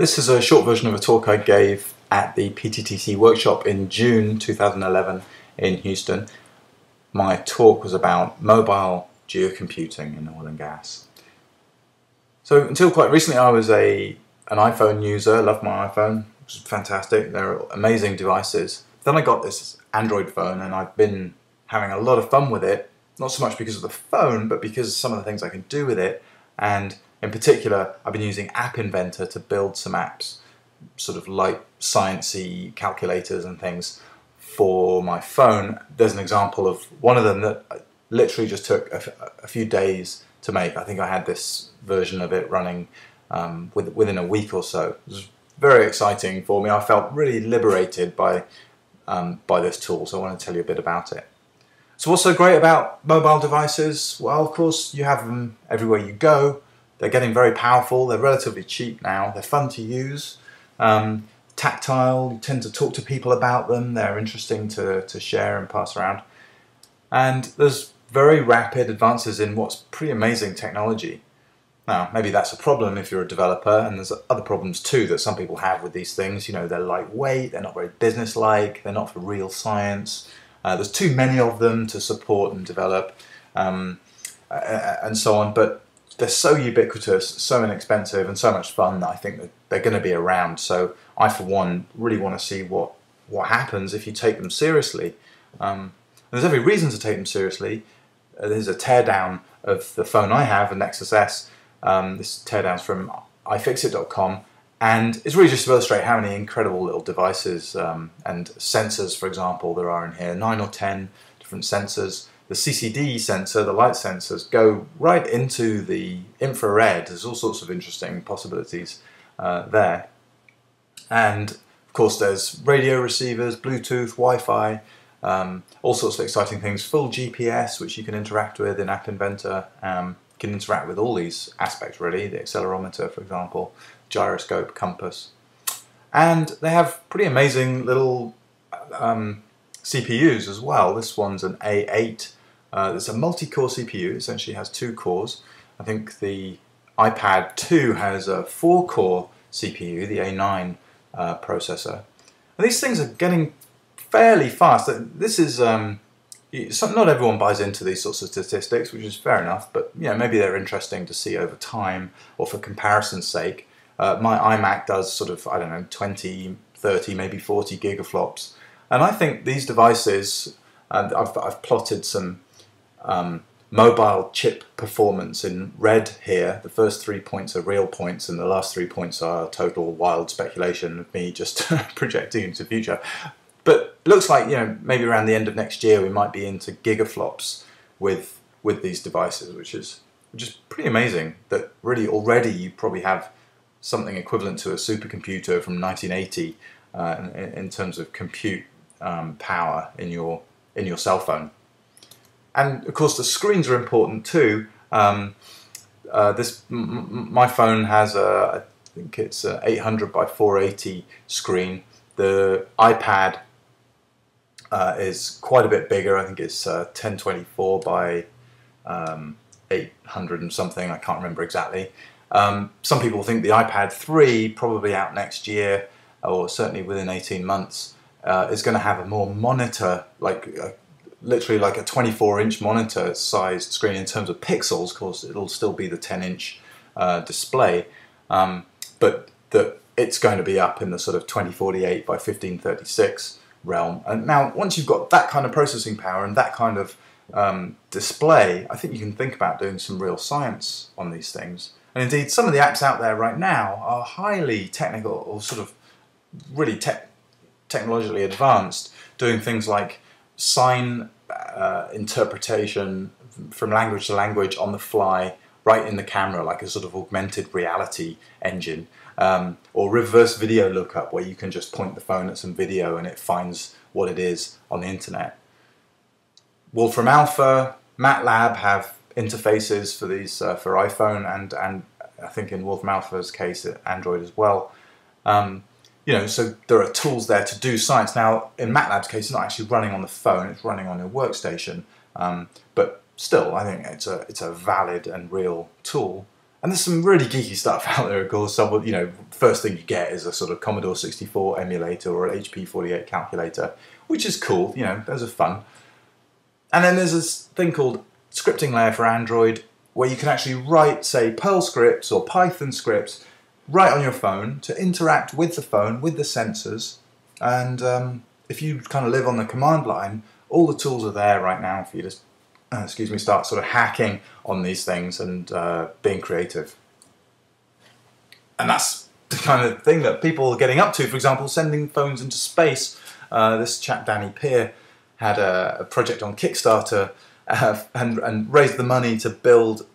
This is a short version of a talk I gave at the PTTC workshop in June 2011 in Houston. My talk was about mobile geocomputing in oil and gas. So until quite recently I was a an iPhone user, loved my iPhone, it was fantastic, they're amazing devices. Then I got this Android phone and I've been having a lot of fun with it, not so much because of the phone, but because of some of the things I can do with it and in particular, I've been using App Inventor to build some apps, sort of like sciencey calculators and things for my phone. There's an example of one of them that literally just took a, few days to make. I think I had this version of it running um, with, within a week or so. It was very exciting for me. I felt really liberated by um, by this tool, so I want to tell you a bit about it. So what's so great about mobile devices? Well, of course, you have them everywhere you go. They're getting very powerful. They're relatively cheap now. They're fun to use. Um, tactile. You tend to talk to people about them. They're interesting to, to share and pass around. And there's very rapid advances in what's pretty amazing technology. Now, maybe that's a problem if you're a developer, and there's other problems too that some people have with these things. You know, they're lightweight, they're not very business-like, they're not for real science. Uh, there's too many of them to support and develop, um, and so on. But they're so ubiquitous, so inexpensive, and so much fun that I think that they're going to be around. So I, for one, really want to see what what happens if you take them seriously. Um, there's every reason to take them seriously. Uh, there's a teardown of the phone I have, a Nexus S. Um, this teardown's from iFixit.com, and it's really just to illustrate how many incredible little devices um, and sensors, for example, there are in here. Nine or ten different sensors the CCD sensor, the light sensors, go right into the infrared. There's all sorts of interesting possibilities uh, there. And of course, there's radio receivers, Bluetooth, Wi Fi, um, all sorts of exciting things. Full GPS, which you can interact with in App Inventor. Um, can interact with all these aspects really the accelerometer, for example, gyroscope, compass. And they have pretty amazing little um, CPUs as well. This one's an A8 uh, there's a multi-core CPU, essentially has two cores. I think the iPad 2 has a four-core CPU, the A9 uh, processor. And these things are getting fairly fast. This is um, not everyone buys into these sorts of statistics, which is fair enough. But you know, maybe they're interesting to see over time, or for comparison's sake. Uh, my iMac does sort of I don't know 20, 30, maybe 40 gigaflops, and I think these devices. And I've, I've plotted some um, mobile chip performance in red here. The first three points are real points, and the last three points are total wild speculation of me just projecting into the future. But looks like you know maybe around the end of next year we might be into gigaflops with with these devices, which is which is pretty amazing. That really already you probably have something equivalent to a supercomputer from 1980 uh, in, in, terms of compute um, power in your in your cell phone and of course the screens are important too. Um, uh, this my phone has a I think it's a 800 by 480 screen. The iPad uh, is quite a bit bigger. I think it's uh, 1024 by um, 800 and something. I can't remember exactly. Um, some people think the iPad 3, probably out next year, or certainly within 18 months, uh, is going to have a more monitor, like literally like a 24 inch monitor sized screen in terms of pixels, of course it'll still be the 10 inch uh, display, um, but that it's going to be up in the sort of 2048 by 1536 realm. And now once you've got that kind of processing power and that kind of um, display, I think you can think about doing some real science on these things. And indeed, some of the apps out there right now are highly technical or sort of really te technologically advanced, doing things like sign uh, interpretation from language to language on the fly, right in the camera, like a sort of augmented reality engine, um, or reverse video lookup, where you can just point the phone at some video and it finds what it is on the internet. Wolfram Alpha, MATLAB have interfaces for these uh, for iPhone and and I think in Wolfram Alpha's case, Android as well. Um, you know, so there are tools there to do science. Now, in MATLAB's case, it's not actually running on the phone; it's running on your workstation. Um, but still, I think it's a it's a valid and real tool. and there's some really geeky stuff out there, of course. Some, you know, first thing you get is a sort of Commodore 64 emulator or an HP 48 calculator, which is cool. You know, those are fun. And then there's this thing called scripting layer for Android, where you can actually write, say, Perl scripts or Python scripts right on your phone to interact with the phone, with the sensors. And um, if you kind of live on the command line, all the tools are there right now for you to uh, excuse me, start sort of hacking on these things and uh, being creative. And that's the kind of thing that people are getting up to. For example, sending phones into space. Uh, this chap, Danny Peer, had a, a project on Kickstarter uh, and, and, raised the money to build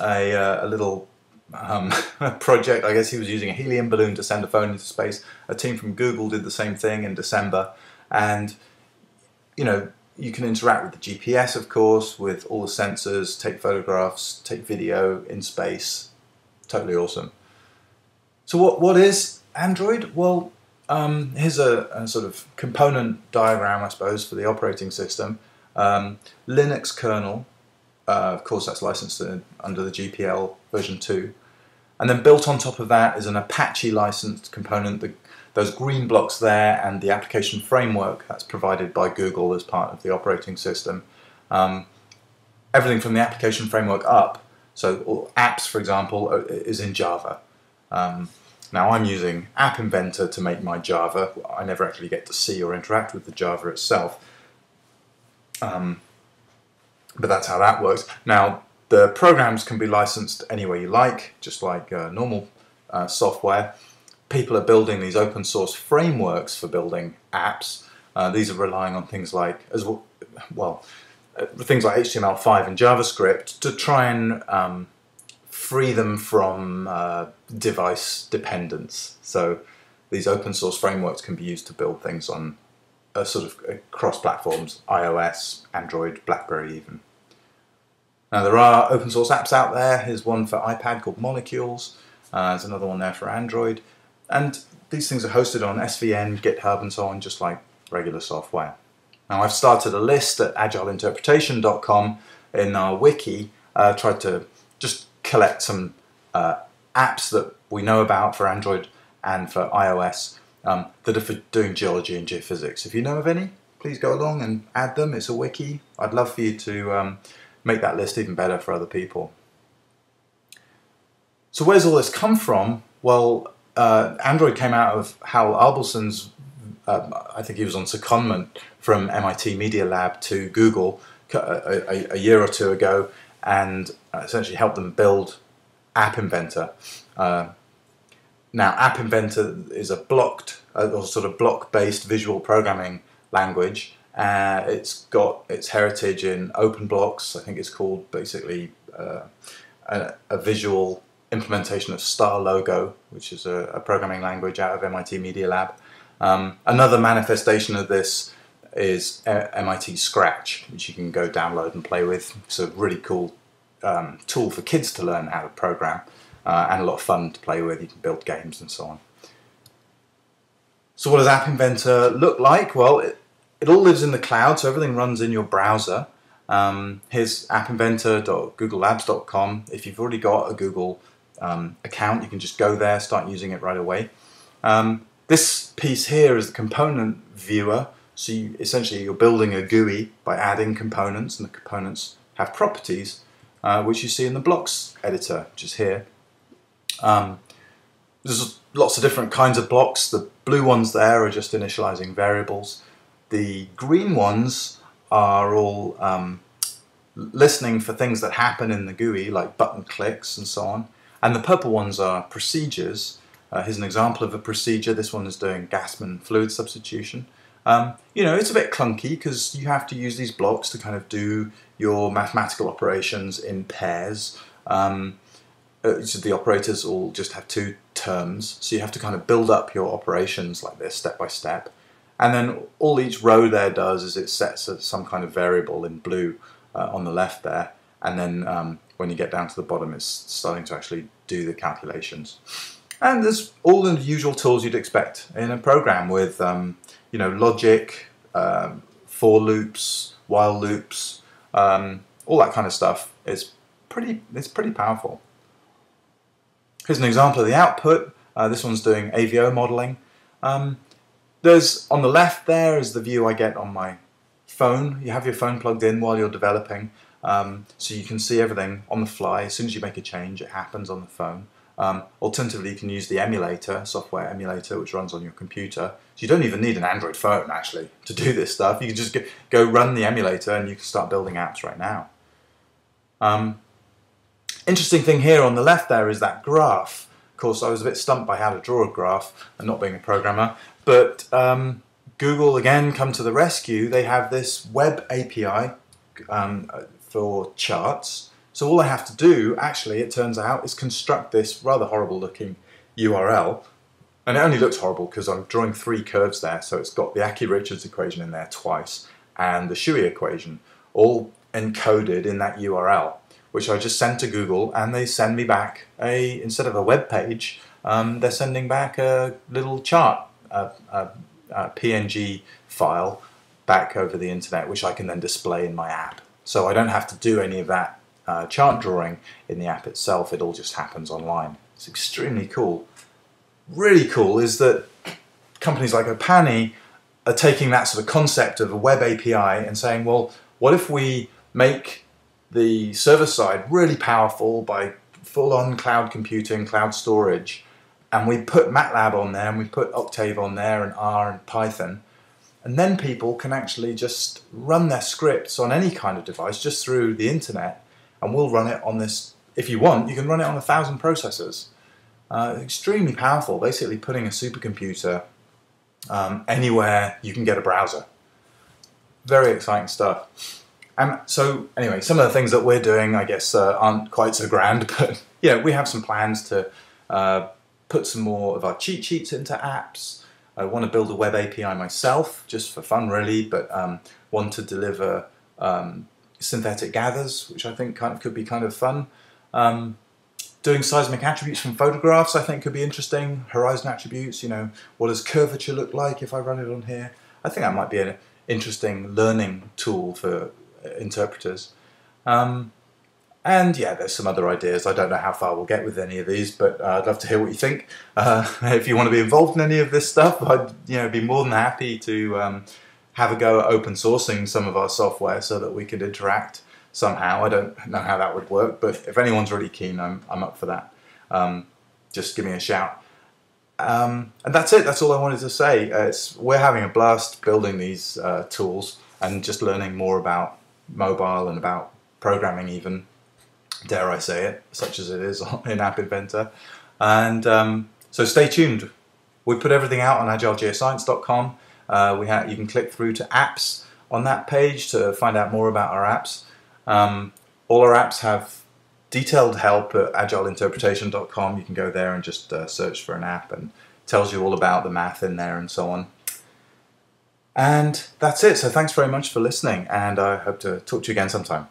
a, uh, a little um, project. I guess he was using a helium balloon to send a phone into space. A team from Google did the same thing in December. And, you know, you can interact with the GPS, of course, with all the sensors, take photographs, take video in space. Totally awesome. So what, what is Android? Well, um, here's a, a, sort of component diagram, I suppose, for the operating system. Um, Linux kernel, uh, of course that's licensed under the GPL version 2. And then built on top of that is an Apache licensed component that those green blocks there and the application framework that's provided by Google as part of the operating system. Um, everything from the application framework up, so apps, for example, is in Java. Um, now I'm using App Inventor to make my Java. I never actually get to see or interact with the Java itself. Um, but that's how that works. Now, the programs can be licensed any way you like, just like uh, normal uh, software people are building these open source frameworks for building apps. Uh, these are relying on things like as well, well uh, things like HTML5 and JavaScript to try and um, free them from uh, device dependence. So these open source frameworks can be used to build things on a sort of uh, cross platforms, iOS, Android, BlackBerry even. Now there are open source apps out there. Here's one for iPad called Molecules. Uh, there's another one there for Android. And these things are hosted on SVN, GitHub, and so on, just like regular software. Now, I've started a list at agileinterpretation.com in our wiki, uh, tried to just collect some uh, apps that we know about for Android and for iOS um, that are for doing geology and geophysics. If you know of any, please go along and add them. It's a wiki. I'd love for you to um, make that list even better for other people. So where's all this come from? Well, uh, Android came out of Hal Abelson's, um, I think he was on secondment from MIT Media Lab to Google a, a, a year or two ago and essentially helped them build App Inventor. Uh, now, App Inventor is a blocked, uh, or sort of block-based visual programming language. Uh, it's got its heritage in OpenBlocks. I think it's called basically uh, a, a, visual implementation of StarLogo, which is a, a, programming language out of MIT Media Lab. Um, another manifestation of this is MIT Scratch, which you can go download and play with. It's a really cool um, tool for kids to learn how to program uh, and a lot of fun to play with. You can build games and so on. So what does App Inventor look like? Well, it, it all lives in the cloud, so everything runs in your browser. Um, here's appinventor.googlelabs.com. If you've already got a Google um, account. You can just go there, start using it right away. Um, this piece here is the component viewer. So you, essentially you're building a GUI by adding components and the components have properties uh, which you see in the blocks editor, which is here. Um, there's lots of different kinds of blocks. The blue ones there are just initializing variables. The green ones are all um, listening for things that happen in the GUI, like button clicks and so on. And the purple ones are procedures. Uh, here's an example of a procedure. This one is doing Gassmann fluid substitution. Um, you know, it's a bit clunky because you have to use these blocks to kind of do your mathematical operations in pairs. Um, uh, so the operators all just have two terms, so you have to kind of build up your operations like this step by step. And then all each row there does is it sets some kind of variable in blue uh, on the left there, and then um, when you get down to the bottom, it's starting to actually do the calculations. And there's all the usual tools you'd expect in a program with, um, you know, logic, um, for loops, while loops, um, all that kind of stuff. It's pretty, it's pretty powerful. here's an example of the output. Uh, this one's doing AVO modeling. Um, there's on the left there is the view I get on my phone. You have your phone plugged in while you're developing, um, so you can see everything on the fly. As soon as you make a change, it happens on the phone. Um, alternatively, you can use the emulator, software emulator, which runs on your computer. So you don't even need an Android phone, actually, to do this stuff. You can just go run the emulator and you can start building apps right now. Um, interesting thing here on the left there is that graph. Of course, I was a bit stumped by how to draw a graph and not being a programmer, but um, Google, again, come to the rescue. They have this web API um, for charts. So all I have to do, actually, it turns out, is construct this rather horrible looking URL. And it only looks horrible because I'm drawing three curves there. So it's got the Aki-Richards equation in there twice and the Shuey equation all encoded in that URL, which I just sent to Google and they send me back a, instead of a web page, um, they're sending back a little chart, a, a, a PNG file back over the internet, which I can then display in my app. So I don't have to do any of that uh, chart drawing in the app itself, it all just happens online. It's extremely cool. Really cool is that companies like Opani are taking that sort of concept of a web API and saying, well, what if we make the server side really powerful by full-on cloud computing, cloud storage, and we put MATLAB on there and we put Octave on there and R and Python, and then people can actually just run their scripts on any kind of device just through the internet and we'll run it on this. If you want, you can run it on a thousand processors. Uh, extremely powerful, basically putting a supercomputer um, anywhere you can get a browser. Very exciting stuff. And so, anyway, some of the things that we're doing, I guess, uh, aren't quite so grand, but yeah, we have some plans to uh, put some more of our cheat sheets into apps. I want to build a web API myself, just for fun, really, but um, want to deliver um, synthetic gathers, which I think kind of could be kind of fun. Um, doing seismic attributes from photographs I think could be interesting. Horizon attributes, you know, what does curvature look like if I run it on here? I think that might be an interesting learning tool for uh, interpreters. Um, and yeah, there's some other ideas. I don't know how far we'll get with any of these, but uh, I'd love to hear what you think. Uh, if you want to be involved in any of this stuff, I'd you know be more than happy to um, have a go at open sourcing some of our software so that we could interact somehow. I don't know how that would work, but if anyone's really keen, I'm, I'm up for that. Um, just give me a shout. Um, and that's it. That's all I wanted to say. Uh, we're having a blast building these uh, tools and just learning more about mobile and about programming even, dare I say it, such as it is in App Inventor. And um, so stay tuned. We put everything out on agilegeoscience.com. Uh, we you can click through to apps on that page to find out more about our apps. Um, all our apps have detailed help at agileinterpretation.com. You can go there and just uh, search for an app and tells you all about the math in there and so on. And that's it. So thanks very much for listening, and I hope to talk to you again sometime.